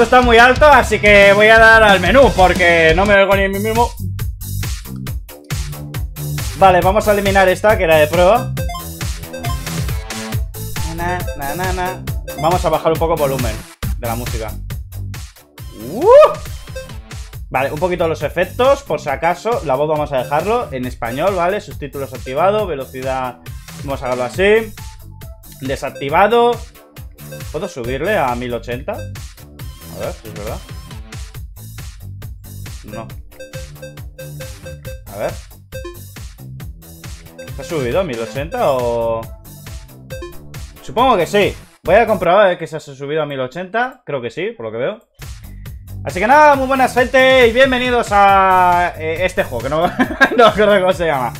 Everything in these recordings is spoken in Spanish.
Esto está muy alto, así que voy a dar al menú Porque no me oigo ni a mí mismo. Vale, vamos a eliminar esta, que era de prueba. Vamos a bajar un poco el volumen de la música. ¡Uh! Vale, un poquito los efectos, por si acaso. La voz vamos a dejarlo en español, ¿vale? Subtítulos activados, velocidad Vamos a hacerlo así. Desactivado. ¿Puedo subirle a 1080? A ver es verdad No. A ver. ¿Se ha subido a 1080 o...? Supongo que sí. Voy a comprobar que se ha subido a 1080 Creo que sí, por lo que veo. Así que nada, muy buenas gente y bienvenidos a eh, este juego, que no, no recuerdo cómo se llama.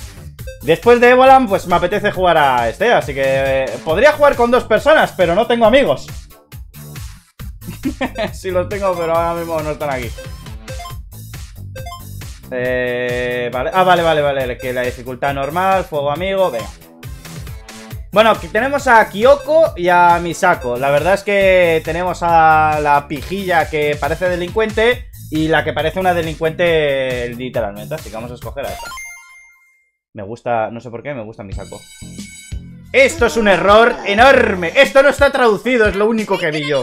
Después de Evolan, pues me apetece jugar a este, así que eh, podría jugar con dos personas, pero no tengo amigos. sí los tengo, pero ahora mismo no están aquí. Eh, vale. Ah, vale, vale, vale. Que la dificultad normal, fuego amigo, venga. Bueno, aquí tenemos a Kyoko y a Misako. La verdad es que tenemos a la pijilla que parece delincuente y la que parece una delincuente literalmente. Así que vamos a escoger a esta. Me gusta, no sé por qué, me gusta mi saco. Esto es un error enorme. Esto no está traducido, es lo único que vi yo.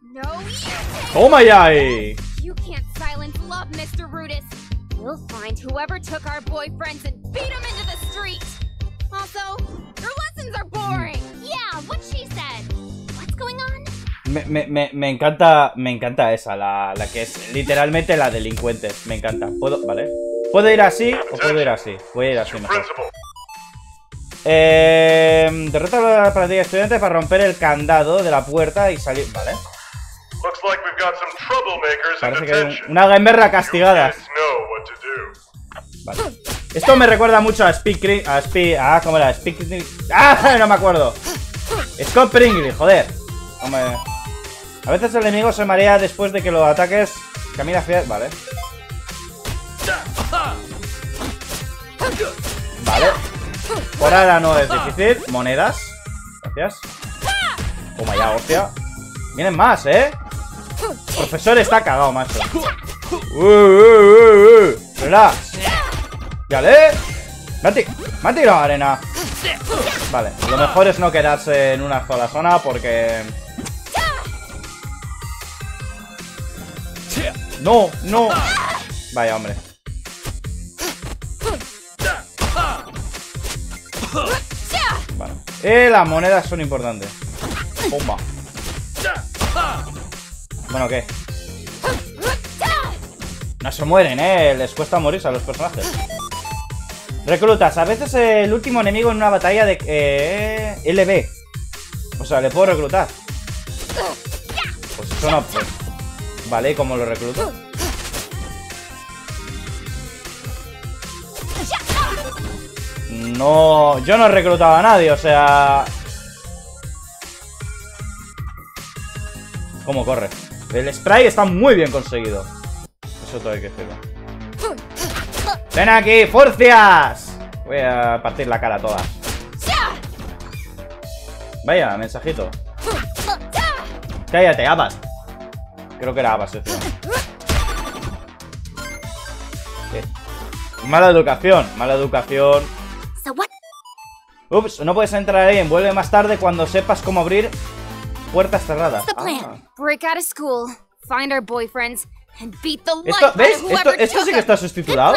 can't silence love, Mr. Rudis. We'll find whoever took our boyfriends and beat them into the street. Also, your lessons are boring. Yeah, what she said. What's going on? Me, me, me, me, encanta me encanta esa, la, la que es literalmente la delincuente. Me encanta. ¿Puedo? Vale. ¿Puedo ir así o puedo ir así? Voy a ir así mejor. Eh, derrota a la plantilla estudiante para romper el candado de la puerta y salir. Vale. Parece que hay una gamberra castigada. Vale. Esto me recuerda mucho a Speak a Speak, ah, ¿cómo era? Speak Ah, no me acuerdo. Scott Pringle, joder. A veces el enemigo se marea después de que lo ataques. Camina hacia... Vale. Vale. Por ahora no es difícil. Monedas. Gracias. Toma ya, hostia. Vienen más, ¿eh? Profesor está cagado, macho. Uh, uh, uh, Relax. Vale. Me ha arena. Vale, lo mejor es no quedarse en una sola zona porque... No, no. Vaya, hombre. Vale. Eh, las monedas son importantes. Bomba. Bueno, ¿qué? No se mueren, ¿eh? Les cuesta morirse a los personajes. Reclutas. A veces el último enemigo en una batalla de... Eh, LB. O sea, le puedo reclutar. Pues eso no... Pues. Vale, ¿cómo lo recluto? No, yo no he reclutado a nadie, o sea... ¿Cómo corre? El spray está muy bien conseguido. Eso todo hay que decirlo. ¡Ven aquí, furcias! Voy a partir la cara a todas. Vaya, mensajito. Cállate, Abbas. Creo que era Abbas, tío. Mala educación, mala educación. Ups, no puedes entrar ahí. Vuelve más tarde cuando sepas cómo abrir puertas cerradas. Ah. Esto, ¿Ves? Esto, esto sí que está sustituido.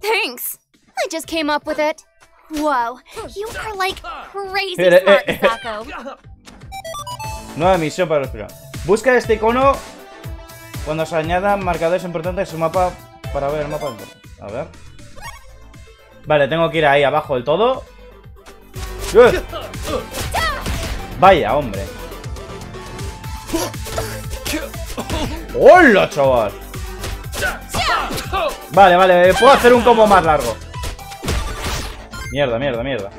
Thanks. I just came up with it. Wow, you are like crazy smart, Sako. Nueva misión para primeros. Busca este icono cuando se añadan marcadores importantes en su mapa para ver el mapa. A ver. Vale, tengo que ir ahí abajo del todo. Vaya, hombre. ¡Hola, chaval! Vale, vale, puedo hacer un combo más largo. Mierda, mierda, mierda.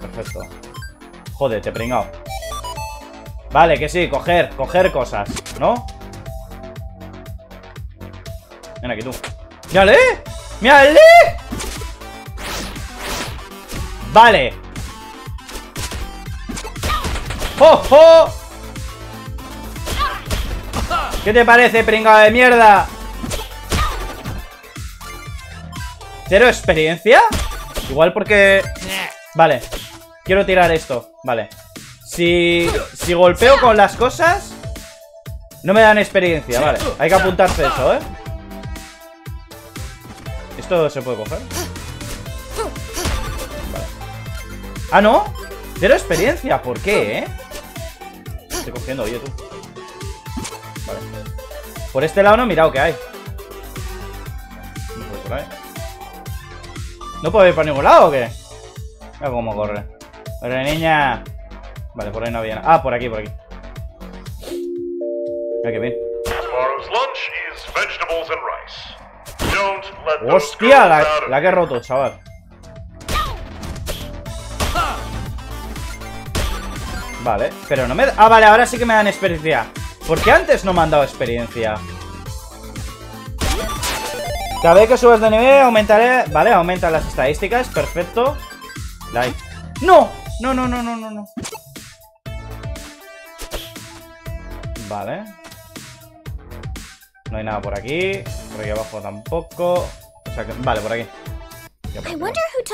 Perfecto. Joder, te he pringado. Vale, que sí, coger, coger cosas, ¿no? Ven aquí tú. ¡Mírale! ¡Mírale! Vale. ¡Oh, oh! ¿Qué te parece, pringado de mierda? ¿Cero experiencia? Igual porque... Vale. Quiero tirar esto. Vale. Si, si golpeo con las cosas... No me dan experiencia, vale. Hay que apuntarse eso, ¿eh? ¿Esto se puede coger? Vale. Ah, ¿no? Cero experiencia, ¿por qué, eh? Estoy cogiendo, oye, tú. Vale. Por este lado no he mirado qué hay. No puedo por ahí ¿No puedo ir por ningún lado o qué? Mira cómo corre. Corre, niña. Vale, por ahí no había nada. Ah, por aquí, por aquí. Mira qué bien ¡Hostia! La, la que he roto, chaval Vale, pero no me... Ah, vale, ahora sí que me dan experiencia ¿Por qué antes no me han dado experiencia? Cada vez que subas de nivel aumentaré... Vale, aumentan las estadísticas, perfecto Like ¡No! No, no, no, no, no, no Vale No hay nada por aquí Por aquí abajo tampoco O sea que... Vale, por aquí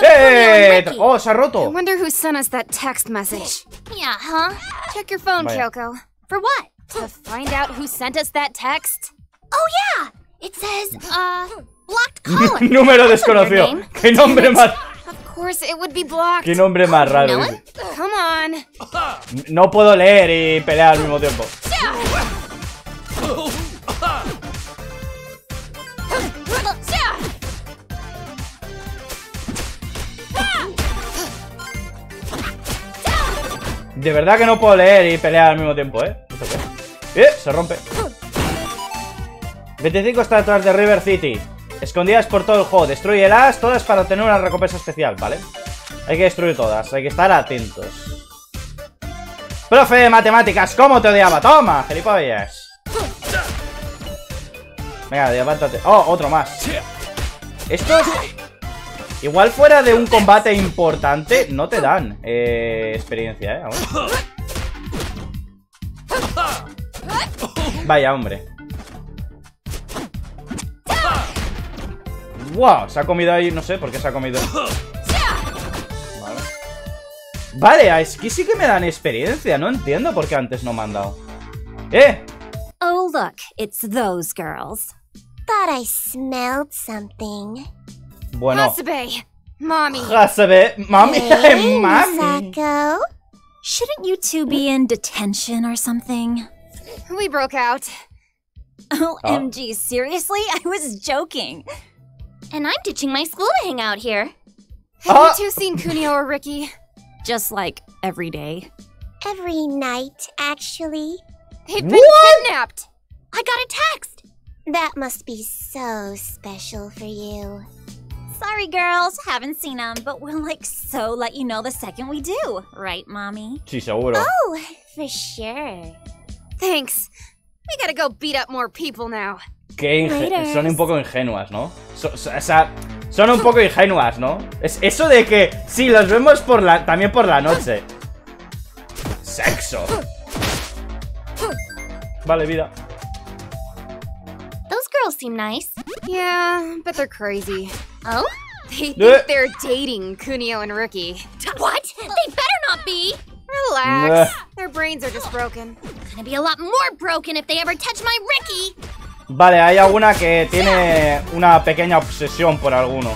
¡Eh! ¡Oh, se ha roto! I wonder who sent us that text message. Yeah, huh? Check your phone, Vaya. Kyoko. For what? To find out who sent us that text? Oh, yeah! It says, uh, blocked Colin. Número That's not your desconocido name. ¡Qué nombre Damn it. más... Of course it would be blocked. ¡Qué nombre más You raro! know ese. it? Come on. No puedo leer y pelear al mismo tiempo De verdad que no puedo leer y pelear al mismo tiempo, ¿eh? ¿Esto qué? ¡Eh! Se rompe 25 estatuas de River City Escondidas por todo el juego Destruyelas todas para obtener una recompensa especial, ¿vale? Hay que destruir todas, hay que estar atentos Profe de matemáticas, ¿cómo te odiaba? Toma, gilipollas Venga, levántate Oh, otro más Estos Igual fuera de un combate importante No te dan eh, experiencia, eh aún. Vaya, hombre Wow, se ha comido ahí, no sé por qué se ha comido Vale Vale, a Esquí sí que me dan experiencia No entiendo por qué antes no me han dado ¡Eh! Oh, look, it's those girls. Thought I smelled something. Bueno Hasabe. Mommy. Hasabe, mami, Hey, mami Misako. Shouldn't you two be in detention or something? We broke out. OMG, seriously? I was joking. And I'm ditching my school to hang out here. Have Ah. you two seen Kunio or Ricky? Just like every day. Every night, actually. They've been What? kidnapped. I got a text. That must be so special for you. Sorry, girls, haven't seen them, but we'll like so let you know the second we do. Right, mommy? Sí, seguro Oh, for sure. Thanks. We gotta go beat up more people now. Qué son un poco ingenuas, ¿no? So- so- o sea, son un poco ingenuas, ¿no? Es eso de que sí, los vemos por la, también por la noche. Sexo. Vale, vida. Those girls seem nice. Yeah, but they're crazy. Oh? They Eh. think they're dating Kunio and Ricky. What? They better not be. Relax. Their brains are just broken. Gonna be a lot more broken if they ever touch my Ricky. Vale, hay alguna que tiene una pequeña obsesión por alguno.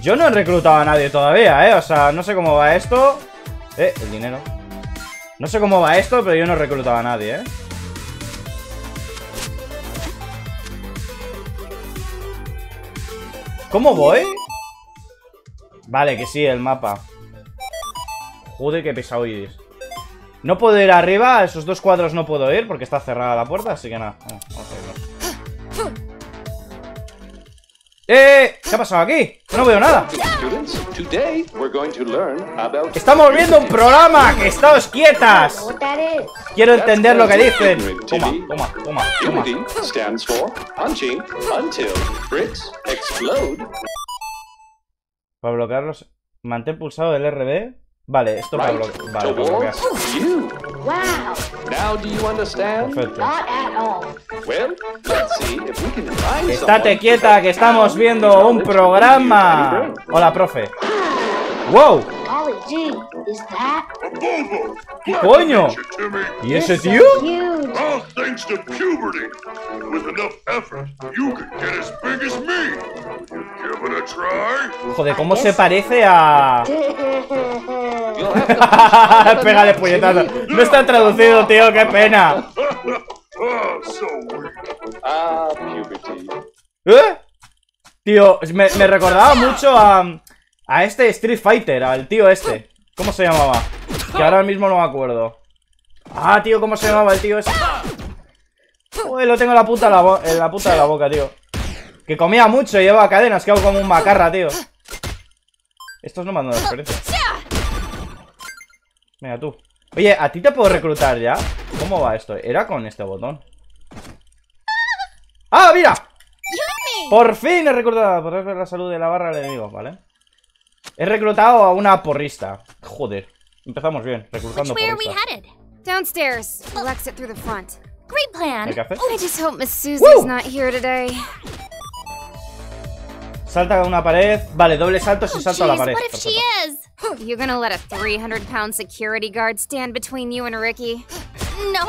Yo no he reclutado a nadie todavía, ¿eh? O sea, no sé cómo va esto. Eh, el dinero. No sé cómo va esto, pero yo no he reclutado a nadie, ¿eh? ¿Cómo voy? Vale, que sí, el mapa. Joder, qué pesado iris. No puedo ir arriba, a esos dos cuadros no puedo ir porque está cerrada la puerta, así que nada. Vamos a irnos. ¡Eh! ¿Qué ha pasado aquí? No veo nada. Estamos viendo un programa, que estáos quietas. Quiero entender lo que dicen. Toma, toma, toma, toma. Para bloquearlos, mantén pulsado el RB. Vale, esto para Right bloquear. Vale, para bloquear. towards you. Wow, Now do you understand? Perfecto. not at all. Well, let's see if we can find Estate quieta, que estamos viendo un programa. Hola, profe. ¡Wow! Golly gee, is that ¿Qué coño? ¿Y ese tío? huge? All thanks to puberty. With enough effort, you could get as big as me. Give it a try. Joder, ¿cómo se parece a...? Pégale puñetazo. No está traducido, tío, qué pena. Ah. ¿Eh? Tío, me, me recordaba mucho a... A este Street Fighter, al tío este. ¿Cómo se llamaba? Que ahora mismo no me acuerdo. Ah, tío, ¿cómo se llamaba el tío ese? Uy, lo tengo en la puta, de la bo- en la puta de la boca, tío. Que comía mucho y llevaba cadenas, que hago como un macarra, tío. Estos no me han dado experiencia. Venga, tú. Oye, ¿a ti te puedo reclutar ya? ¿Cómo va esto? Era con este botón. ¡Ah, mira! Por fin he reclutado. Podrás ver la salud de la barra del enemigo, ¿vale? He reclutado a una porrista. Joder. Empezamos bien, reclutando Which way are we porristas. headed? Downstairs. We'll exit through the front. Great plan. ¿Hay que hacer? I just hope Miss Susie's Woo! not here today. Salta a una pared. Vale, doble salto si salto a la pared. what if she Perfecto. is? You gonna let a 300 pound security guard stand between you and Ricky? No.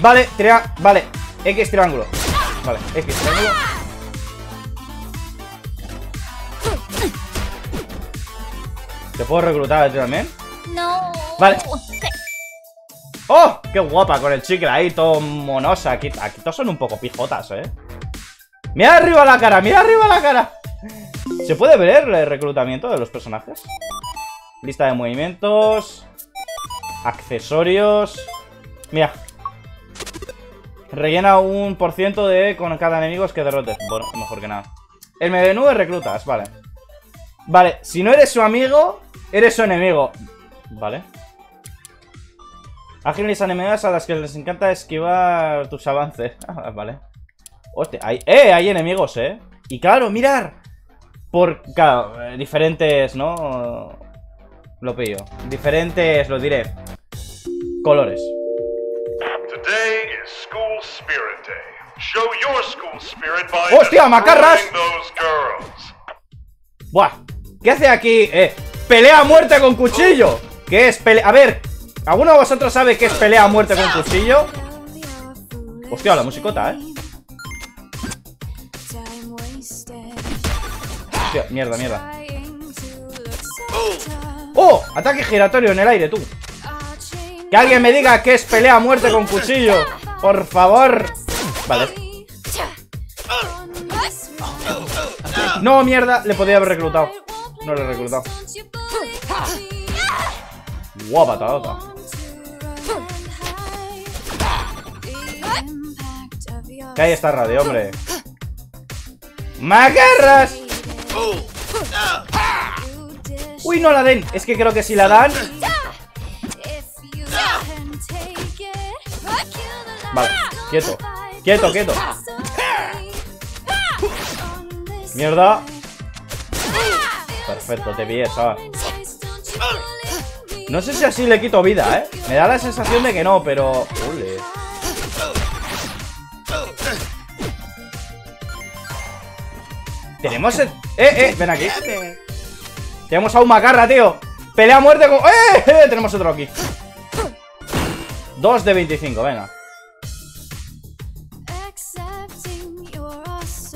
Vale, tria... Vale, X triángulo. Vale, X triángulo. ¿Te puedo reclutar a ti también? No. Vale. ¡Oh! ¡Qué guapa! Con el chicle ahí, todo monosa. Aquí, aquí todos son un poco pijotas, ¿eh? ¡Mira arriba la cara! ¡Mira arriba la cara! ¿Se puede ver el reclutamiento de los personajes? Lista de movimientos. Accesorios. Mira. Rellena un por ciento de con cada enemigo que derrotes. Bueno, mejor que nada. El menú de reclutas, vale. Vale, si no eres su amigo, eres su enemigo. Vale. Ágiles enemigos a las que les encanta esquivar tus avances. Ah, vale. Hostia, hay, ¡eh! Hay enemigos, ¿eh? Y claro, mirar. Por, claro, eh, diferentes, ¿no? Lo pillo. Diferentes, lo diré. Colores. ¡Hostia, macarras! Buah. ¿Qué hace aquí? Eh, pelea a muerte con cuchillo. ¿Qué es pelea? A ver, ¿alguno de vosotros sabe qué es pelea a muerte con cuchillo? Hostia, la musicota, ¿eh? Hostia, mierda, mierda. ¡Oh! Ataque giratorio en el aire, tú. Que alguien me diga qué es pelea a muerte con cuchillo. Por favor. Vale. No, mierda. Le podía haber reclutado. No le he reclutado. Guapa, talota. Que ahí está radio, hombre. ¡Macarras! Uy, no la den. Es que creo que si la dan. Vale, quieto. Quieto, quieto. Mierda. Perfecto, te pillé, ¿sabes? No sé si así le quito vida, ¿eh? Me da la sensación de que no, pero... Ole. Tenemos el... ¡Eh, eh! Ven aquí. Tenemos a un macarra, tío. Pelea a muerte con... ¡Eh! eh! Tenemos otro aquí. 2 de 25, venga.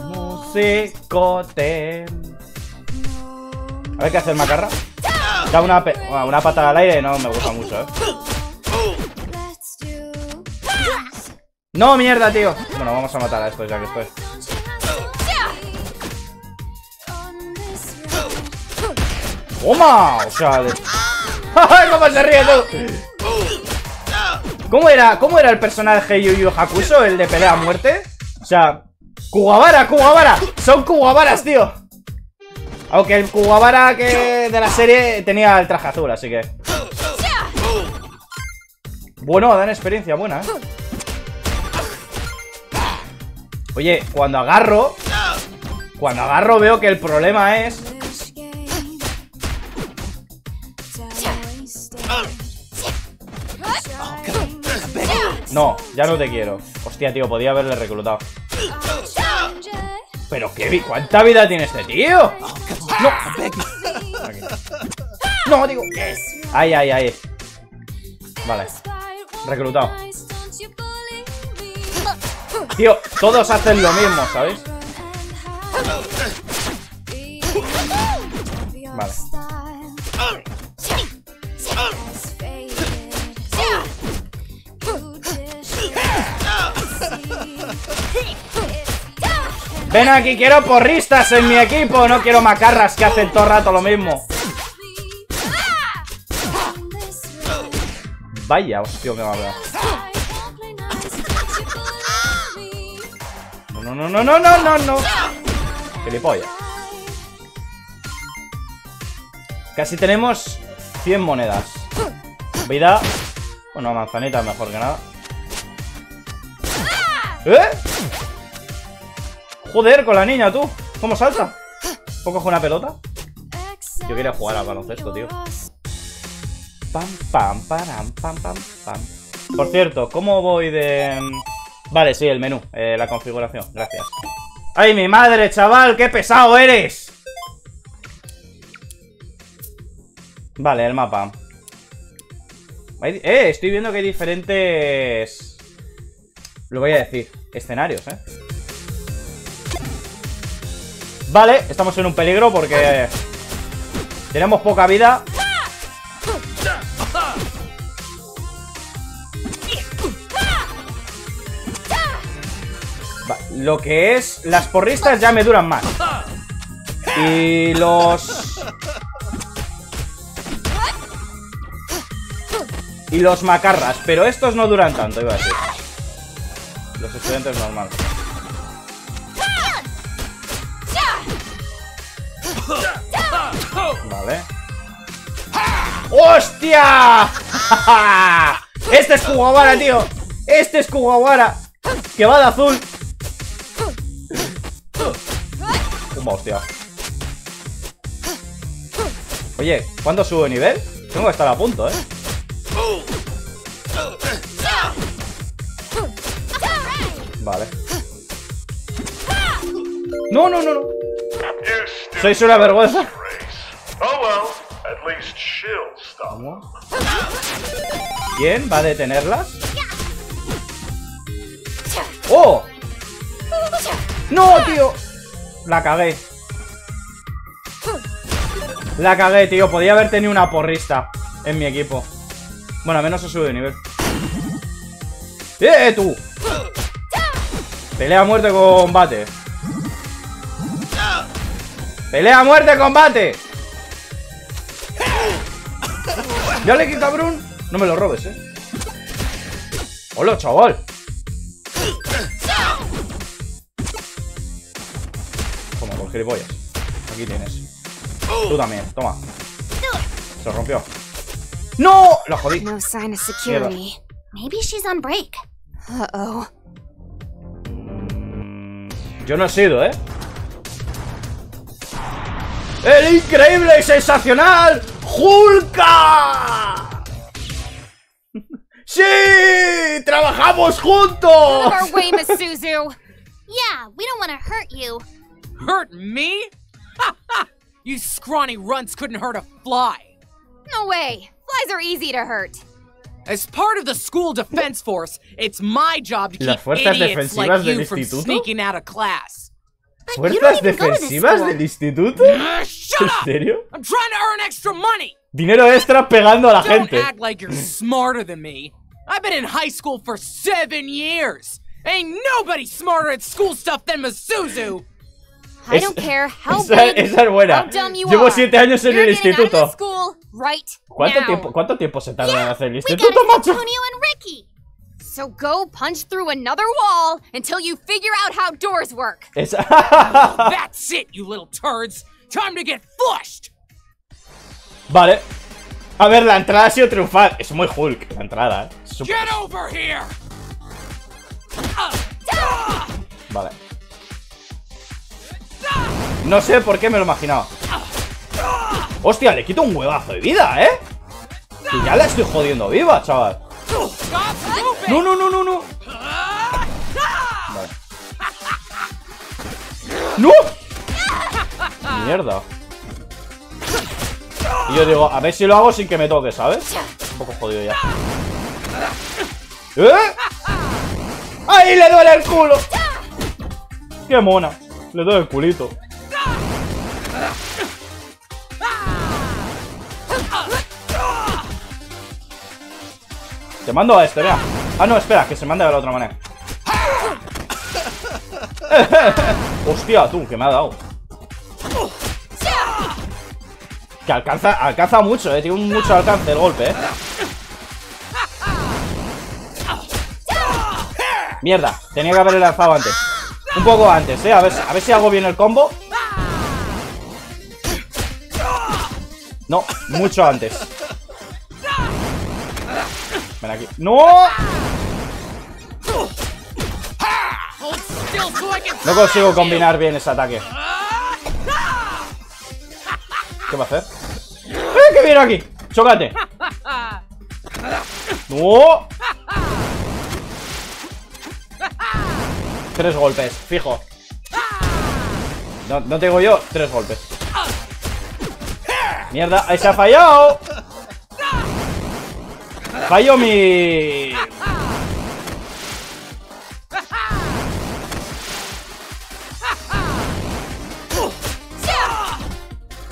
Musicote. A ver qué hace el macarra. Da una, bueno, una patada al aire no me gusta mucho, eh. No, mierda, tío. Bueno, vamos a matar a estos ya que estoy. ¡Toma! O sea... de- ¿Cómo se ríe tú? ¿Cómo era, ¿Cómo era el personaje Yu Yu Hakusho? El de pelea a muerte. O sea... Kuwabara, Kuwabara. Son Kuwabaras, tío. Aunque el Kuwabara que de la serie tenía el traje azul, así que... Bueno, dan experiencia buena, ¿eh? Oye, cuando agarro... Cuando agarro veo que el problema es... No, ya no te quiero. Hostia, tío, podía haberle reclutado. Pero vi- ¿cuánta vida tiene este tío? No. Aquí. No, digo. Ay, ay, ay. Vale. Reclutado. Tío, todos hacen lo mismo, ¿sabes? Vale. Ven aquí, quiero porristas en mi equipo, no quiero macarras que hacen todo el rato lo mismo. Vaya, hostia, me va a hablar. No, no, no, no, no, no, no. Gilipollas. Casi tenemos 100 monedas. Vida. Bueno, manzanita mejor que nada. ¿Eh? Joder, con la niña, tú. ¿Cómo salta? ¿Puedo coger una pelota? Yo quería jugar al baloncesto, tío. Pam, pam, param, pam, pam, pam. Por cierto, ¿cómo voy de...? Vale, sí, el menú, eh, la configuración, gracias. ¡Ay, mi madre, chaval! ¡Qué pesado eres! Vale, el mapa. Eh, estoy viendo que hay diferentes... Lo voy a decir, escenarios, ¿eh? Vale, estamos en un peligro porque... Tenemos poca vida. Lo que es... Las porristas ya me duran más. Y los... Y los macarras Pero estos no duran tanto, iba a decir. Los estudiantes normales ¡Hostia! Este es Kuwabara, tío Este es Kuwabara Que va de azul Pumba, hostia Oye, ¿cuándo subo de nivel? Tengo que estar a punto, ¿eh? Vale No, no, no, no Sois una vergüenza. Oh well, at least stop. ¿Cómo? ¿Quién va a detenerlas? ¡Oh! ¡No, tío! La cagué. La cagué, tío. Podía haber tenido una porrista en mi equipo. Bueno, al menos he subido de nivel. ¡Eh, tú! Pelea a muerte combate. Pelea a muerte combate. Dale, que cabrón. No me lo robes, eh. Hola, chaval. Toma, por gilipollas. Aquí tienes. Tú también, toma. Se rompió. ¡No! Lo jodí. No sign of security. Maybe she's on break. Uh-oh. Mm, Yo no he sido, ¿eh? ¡El increíble y sensacional Hulka! ¡Sí! ¡Trabajamos juntos! Our way, Miss Suzu. Yeah, we don't want to hurt you. Hurt me? Ha ha! You scrawny runts couldn't hurt a fly. No way. Flies are easy to hurt. As part of the school defense force, it's my job to keep idiots like you from sneaking out of class. ¿Fuerzas defensivas del instituto? Uh, ¿En serio? I'm trying to earn extra money. Dinero extra pegando a la Don't gente. act like you're smarter than me. I've been in high school for seven years. Ain't nobody smarter at school stuff than Masuzu. I don't care how Esa, big, esa es buena. how dumb you Llevo are. siete años en You're el instituto. right ¿Cuánto now. tiempo, ¿Cuánto tiempo se tarda en hacer el instituto, macho? So go punch through another wall until you figure out how doors work. Esa- That's it, you little turds. Time to get flushed. vale. A ver, la entrada ha sido triunfal. Es muy Hulk, la entrada, ¿eh? Get over here. Vale. No sé por qué me lo he imaginado. Hostia, le quito un huevazo de vida, ¿eh? Que ya la estoy jodiendo viva, chaval. No, no, no, no, no. Vale. ¡No! Mierda. Y yo digo, a ver si lo hago sin que me toque, ¿sabes? Un poco jodido ya. ¿Eh? ¡Ahí le duele el culo! ¡Qué mona! Le duele el culito. Te mando a este, vea. Ah, no, espera, que se mande de la otra manera. Hostia, tú, que me ha dado. Que alcanza, alcanza mucho, eh. Tiene mucho alcance el golpe, eh. Mierda, tenía que haberle lanzado antes. Un poco antes, eh. A ver, a ver si hago bien el combo. No, mucho antes. Ven aquí. ¡No! No consigo combinar bien ese ataque. ¿Qué va a hacer? ¡Eh, que viene aquí! ¡Chócate! ¡No! Tres golpes, fijo. No, no tengo yo, tres golpes. Mierda, ahí se ha fallado. Mi...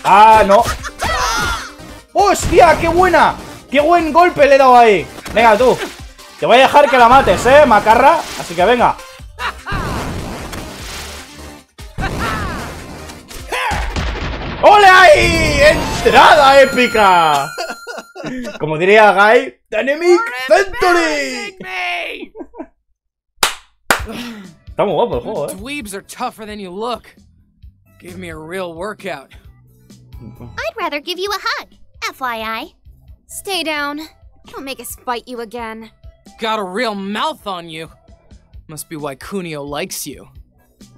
¡Ah, no! ¡Hostia, qué buena! ¡Qué buen golpe le he dado ahí! Venga, tú. Te voy a dejar que la mates, ¿eh, macarra? Así que venga. ¡Ole ahí! ¡Entrada épica! Como diría Guy, Dynamic Century. Take me. Está muy guapo el juego, ¿eh? Dweebs are tougher than you look. Give me a real workout. I'd rather give you a hug. FYI. Stay down. Don't make us fight you again. Got a real mouth on you. Must be why Kunio likes you.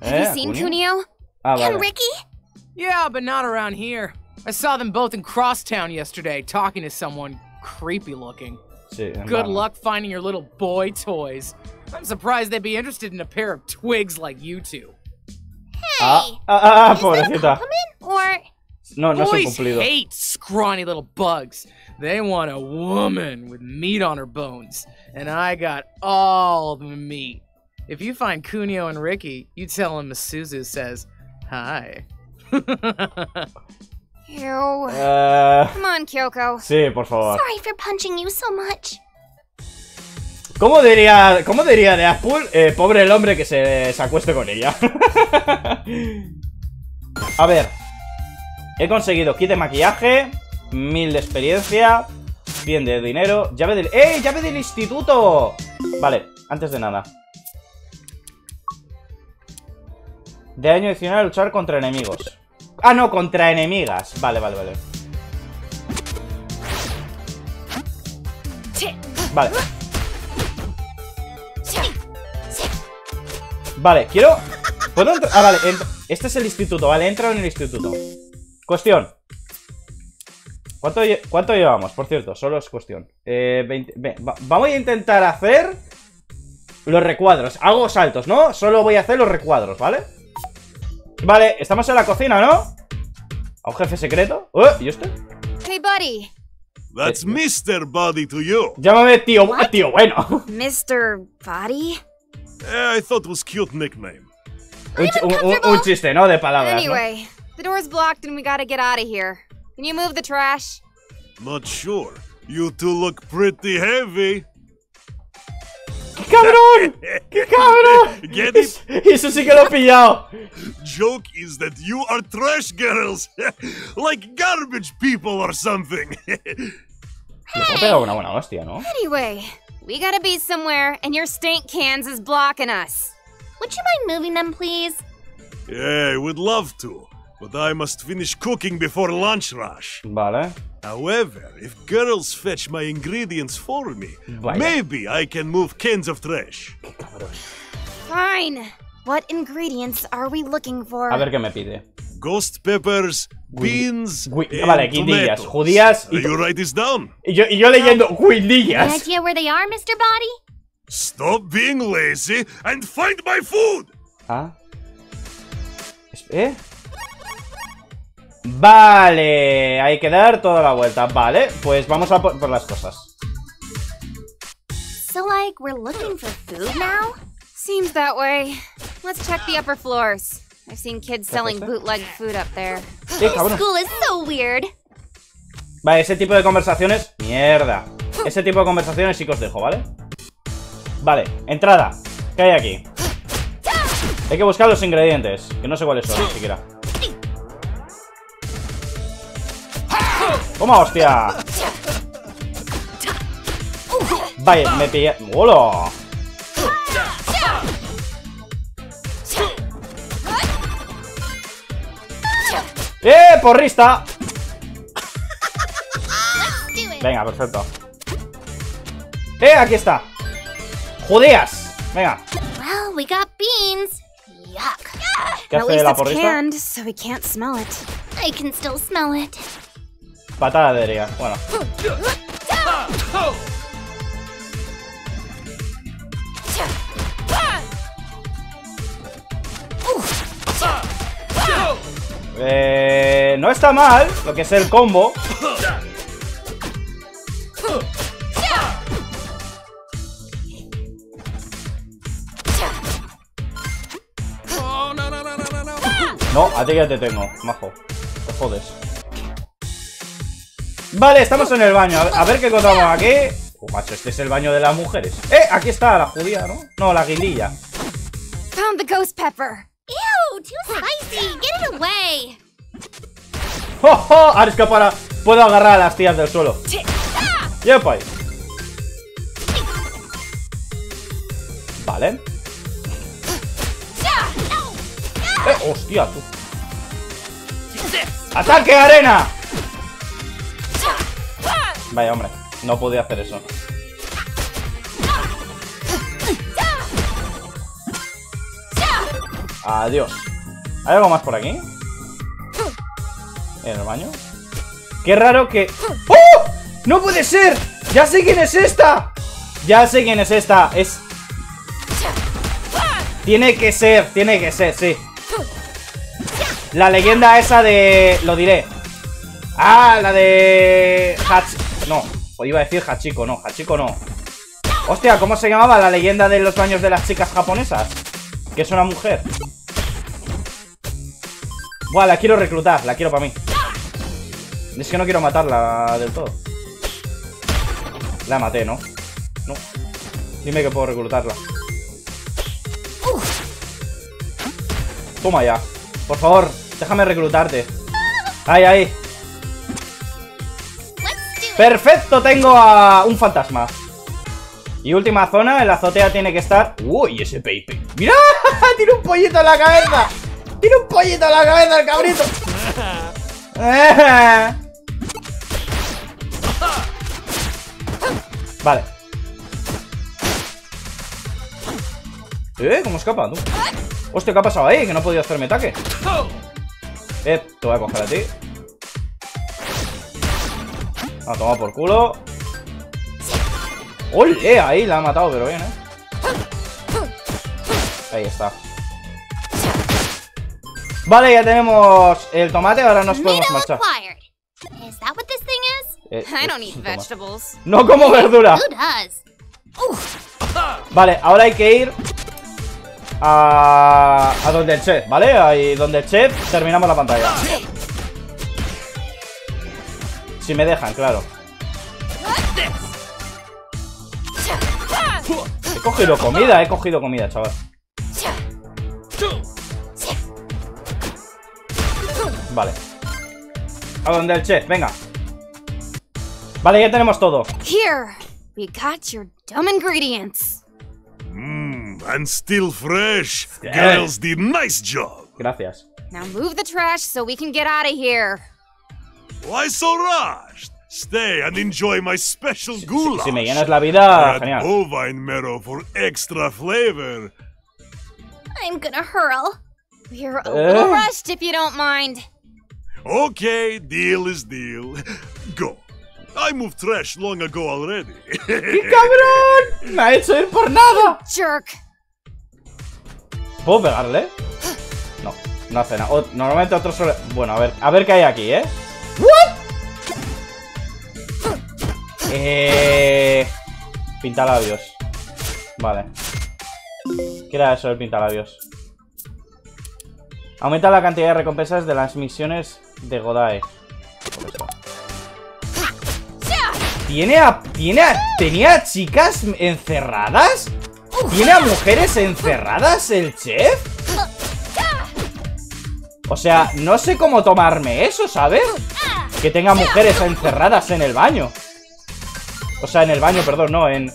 Have ¿Eh? you seen Junio? Kunio? Ah, And vale. Ricky? Yeah, but not around here. I saw them both in Crosstown yesterday talking to someone creepy looking. Sí, Good plan- luck finding your little boy toys. I'm surprised they'd be interested in a pair of twigs like you two. Ah, Hey. ah, ah, Is that a compliment or No, no es Boys cumplido. hate scrawny little bugs. They want a woman with meat on her bones. And I got all the meat. If you find Kunio and Ricky, you tell them Masuzu says hi. Ew. Eh, Come on, Kyoko. sí, por favor. sorry for punching you so much? ¿Cómo diría, cómo diría de Apple? Eh, pobre el hombre que se, se acueste con ella. A ver. He conseguido kit de maquillaje, mil de experiencia, 100 de dinero, llave del... ¡Eh! ¡Llave del instituto! Vale, antes de nada. De año adicional luchar contra enemigos. Ah, no, contra enemigas. Vale, vale, vale. Vale. Vale, quiero... ¿Puedo entrar? Ah, vale, ent- este es el instituto, vale, entra en el instituto Cuestión ¿Cuánto, cuánto llevamos? Por cierto, solo es cuestión eh, 20 ve, va- Vamos a intentar hacer Los recuadros Hago saltos, ¿no? Solo voy a hacer los recuadros. Vale, estamos en la cocina, ¿no? A un jefe secreto ¿Eh? ¿Y este? Hey, buddy. That's Mr. Buddy to you. Llámame tío, tío bueno Mr. Body? Eh, I thought it was cute nickname. un, un- un- chiste, ¿no? De palabras, ¿no? Anyway, the door's blocked and we gotta get out of here. Can you move the trash? Not sure. You two look pretty heavy. ¡Qué cabrón! ¡Qué cabrón! Get it? Eso sí que lo he pillado. Joke is that you are trash girls, like garbage people or something. Le puedo una buena hostia, ¿no? Anyway, we gotta be somewhere, and your stink cans is blocking us. Would you mind moving them, please? yeah, I would love to, but I must finish cooking before lunch rush. Vale. However, if girls fetch my ingredients for me, Vaya. maybe I can move cans of trash. Fine. What ingredients are we looking for? A ver qué me pide. Ghost peppers, beans, gui- and vale, guindillas, judías y Uh, You write this down. Y yo, y yo leyendo Any guindillas. idea where they are, Mr. Body? Stop being lazy and find my food. Ah. Es- ¿Eh? Vale, hay que dar toda la vuelta. Vale, pues vamos a por, por las cosas. So, like, we're looking for food now? Seems that way. Let's check the upper floors. I've seen kids selling bootleg food up there. Cabrón. School is so weird. Vale, ese tipo de conversaciones. Mierda. Ese tipo de conversaciones sí que os dejo, ¿vale? Vale, entrada. ¿Qué hay aquí? Hay que buscar los ingredientes, que no sé cuáles son, ni siquiera. ¡Toma, hostia! Vaya, me pillé... ¡Hola! ¡Eh, porrista! Venga, perfecto. ¡Eh, aquí está! ¡Judeas! Venga, Well, we got beans. Yuck. ¿qué hace la porrista? canned, so we can't smell it. I can still smell it. Patada de herida. Bueno, eh, no está mal lo que es el combo. No, a ti ya te tengo, majo. Te jodes. Vale, estamos en el baño. A ver, a ver qué encontramos aquí. Oh, macho, este es el baño de las mujeres. ¡Eh! Aquí está la judía, ¿no? No, la guindilla. Found the ghost pepper. Ew, too spicy. Get it away. ¡Oh, oh! Ahora es que para... puedo agarrar a las tías del suelo. ¡Yepa! ahí. Vale. ¡Eh! ¡Hostia, tú! ¡Ataque, arena! Vaya, hombre. No podía hacer eso. Adiós. ¿Hay algo más por aquí? ¿En el baño? ¡Qué raro que... ¡Oh! ¡No puede ser! ¡Ya sé quién es esta! Ya sé quién es esta. Es... Tiene que ser, tiene que ser, sí. La leyenda esa de... Lo diré. Ah, la de... Hach... No, o iba a decir Hachiko, no, Hachiko no. Hostia, ¿cómo se llamaba la leyenda de los baños de las chicas japonesas? Que es una mujer. Buah, la quiero reclutar, la quiero para mí. Es que no quiero matarla del todo. La maté, ¿no? No. Dime que puedo reclutarla. Toma ya. Por favor, déjame reclutarte. Ahí, ahí. Perfecto, tengo a un fantasma. Y última zona, en la azotea tiene que estar... Uy, ese Pepe. ¡Mira! ¡Tiene un pollito en la cabeza! ¡Tiene un pollito en la cabeza el cabrito! vale. Eh, ¿cómo escapa tú? Hostia, ¿qué ha pasado ahí? Que no he podido hacerme ataque. Eh, te voy a coger a ti. A tomar por culo. ¡Ole! Ahí la ha matado, pero bien, ¿eh? Ahí está. Vale, ya tenemos el tomate, ahora nos podemos marchar. Eh. No como verdura. Vale, ahora hay que ir a, a donde el chef, ¿vale? Ahí donde el chef terminamos la pantalla. Si me dejan, claro. He cogido comida, he cogido comida, chaval. Vale. A donde el chef, venga. Vale, ya tenemos todo. Here, we got your dumb ingredients. Mmm, and still fresh. Girls did nice job. Gracias. Now move the trash so we can get out of here. Why so rushed? Stay and enjoy my special goulash. Si me llenas la vida, Add genial. bovine marrow for extra flavor. I'm gonna hurl. We're a Eh? little rushed if you don't mind. Okay, deal is deal. Go. I moved trash long ago already. ¡Cabrón! Me ha hecho ir por nada. Jerk. ¿Puedo pegarle? No, no hace nada. O- normalmente otro suele... Bueno, a ver, a ver qué hay aquí, ¿eh? ¿What? Eh... Pintalabios. Vale. ¿Qué era eso del pintalabios? Aumenta la cantidad de recompensas de las misiones de eso. ¿Tiene a... ¿Tiene a... ¿Tenía a chicas encerradas? ¿Tiene a mujeres encerradas el chef? O sea, no sé cómo tomarme eso, ¿sabes? Que tenga mujeres encerradas en el baño. O sea, en el baño, perdón, no, en...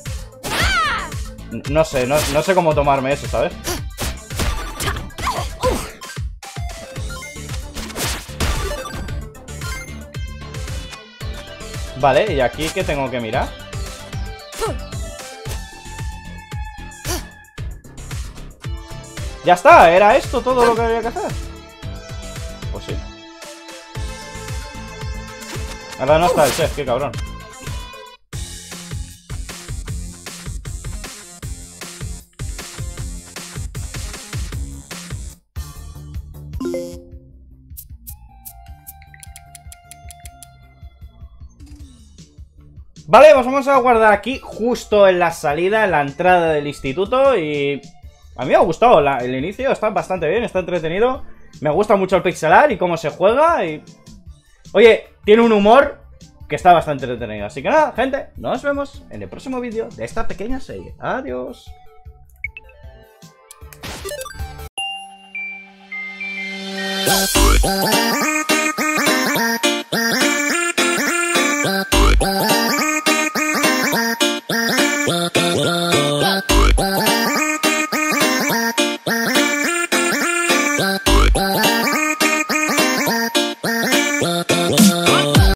No sé, no, sé cómo tomarme eso, ¿sabes? Vale, ¿y aquí qué tengo que mirar? Ya está, era esto todo lo que había que hacer. Ahora no está el chef, qué cabrón. Vale, pues vamos a guardar aquí justo en la salida, en la entrada del instituto y... A mí me ha gustado el inicio, está bastante bien, está entretenido. Me gusta mucho el pixelar y cómo se juega y... Oye, tiene un humor que está bastante entretenido. Así que nada, gente, nos vemos en el próximo vídeo de esta pequeña serie. Adiós.